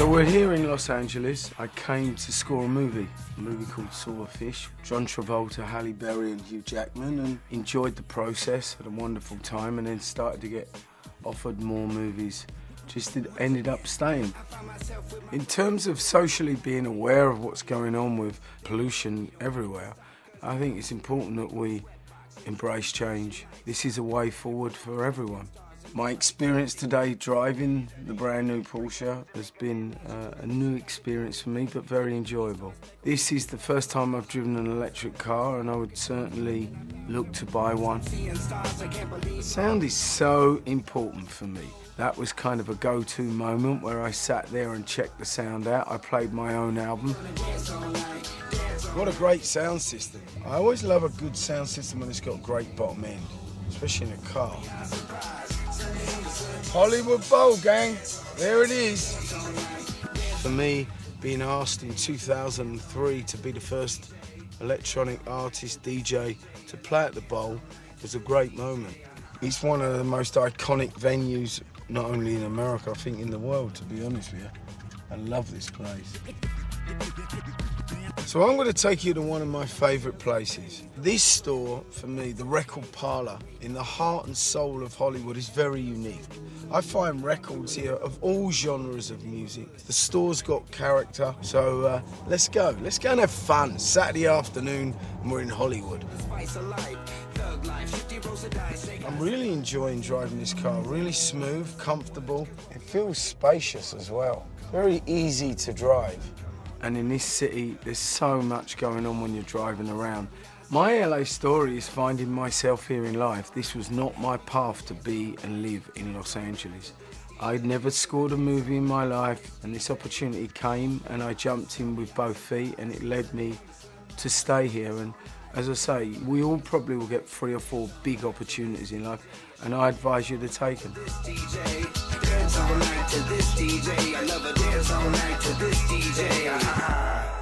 So we're here in Los Angeles. I came to score a movie, a movie called Swordfish. John Travolta, Halle Berry, and Hugh Jackman, and enjoyed the process. Had a wonderful time, and then started to get offered more movies. Just ended up staying. In terms of socially being aware of what's going on with pollution everywhere, I think it's important that we embrace change. This is a way forward for everyone. My experience today driving the brand new Porsche has been uh, a new experience for me, but very enjoyable. This is the first time I've driven an electric car, and I would certainly look to buy one. Sound is so important for me. That was kind of a go to moment where I sat there and checked the sound out. I played my own album. What a great sound system. I always love a good sound system when it's got great bottom end, especially in a car. Hollywood Bowl, gang. There it is. For me, being asked in 2003 to be the first electronic artist DJ to play at the Bowl was a great moment. It's one of the most iconic venues, not only in America, I think in the world, to be honest with you. I love this place. So I'm going to take you to one of my favourite places. This store, for me, the record parlour, in the heart and soul of Hollywood, is very unique. I find records here of all genres of music. The store's got character, so uh, let's go. Let's go and have fun. Saturday afternoon, and we're in Hollywood. I'm really enjoying driving this car. Really smooth, comfortable. It feels spacious as well. Very easy to drive. And in this city, there's so much going on when you're driving around. My LA story is finding myself here in life. This was not my path to be and live in Los Angeles. I'd never scored a movie in my life, and this opportunity came, and I jumped in with both feet, and it led me to stay here. And as I say, we all probably will get three or four big opportunities in life, and I advise you to take them. To this DJ. I love a dance all night to this DJ.